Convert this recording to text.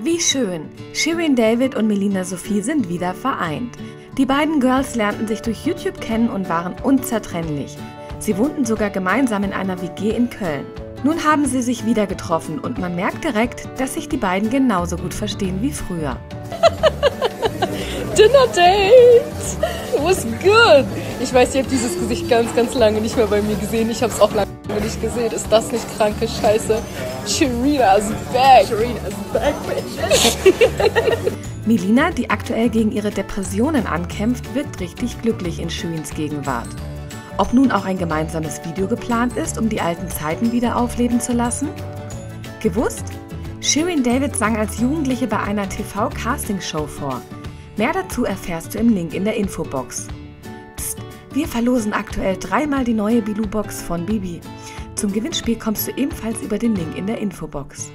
Wie schön! Shirin David und Melina Sophie sind wieder vereint. Die beiden Girls lernten sich durch YouTube kennen und waren unzertrennlich. Sie wohnten sogar gemeinsam in einer WG in Köln. Nun haben sie sich wieder getroffen und man merkt direkt, dass sich die beiden genauso gut verstehen wie früher. Dinner Date! Was good! Ich weiß, ihr habt dieses Gesicht ganz, ganz lange nicht mehr bei mir gesehen. Ich habe es auch lange nicht gesehen. Ist das nicht kranke Scheiße? Shirina's back! Shirina's back, bitch! Melina, die aktuell gegen ihre Depressionen ankämpft, wirkt richtig glücklich in Shirins Gegenwart. Ob nun auch ein gemeinsames Video geplant ist, um die alten Zeiten wieder aufleben zu lassen? Gewusst? Shirin David sang als Jugendliche bei einer TV-Castingshow vor. Mehr dazu erfährst du im Link in der Infobox. Wir verlosen aktuell dreimal die neue Bilou-Box von Bibi. Zum Gewinnspiel kommst du ebenfalls über den Link in der Infobox.